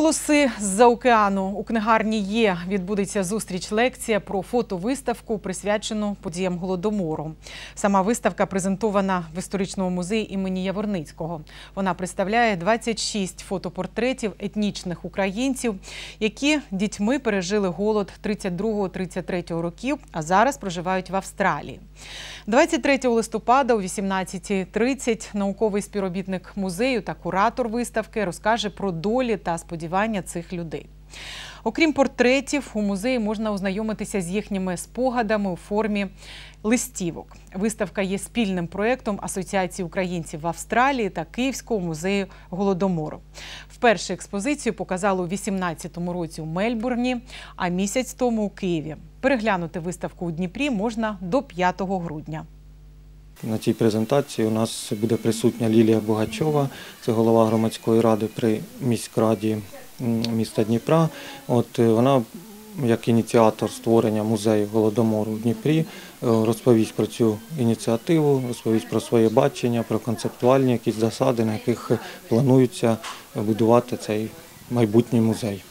Голоси з-за океану у книгарні є. Відбудеться зустріч лекція про фотовиставку, присвячену подіям голодомору. Сама виставка презентована в історичному музеї імені Яворницького. Вона представляє 26 фотопортретів етнічних українців, які дітьми пережили голод 32-33 років, а зараз проживають в Австралії. 23 листопада о 18.30 науковий співробітник музею та куратор виставки розкаже про долі та сподівання цих людей. Окрім портретів, у музеї можна ознайомитися з їхніми спогадами у формі листівок. Виставка є спільним проєктом Асоціації українців в Австралії та Київського музею голодомору. Вперше експозицію показали у 2018 році у Мельбурні, а місяць тому у Києві. Переглянути виставку у Дніпрі можна до 5 грудня. На цій презентації у нас буде присутня Лілія Богачова, це голова громадської ради при міськраді міста Дніпра. От е, вона, як ініціатор створення музею голодомору в Дніпрі, е, розповість про цю ініціативу, розповість про своє бачення, про концептуальні якісь засади, на яких планується будувати цей майбутній музей.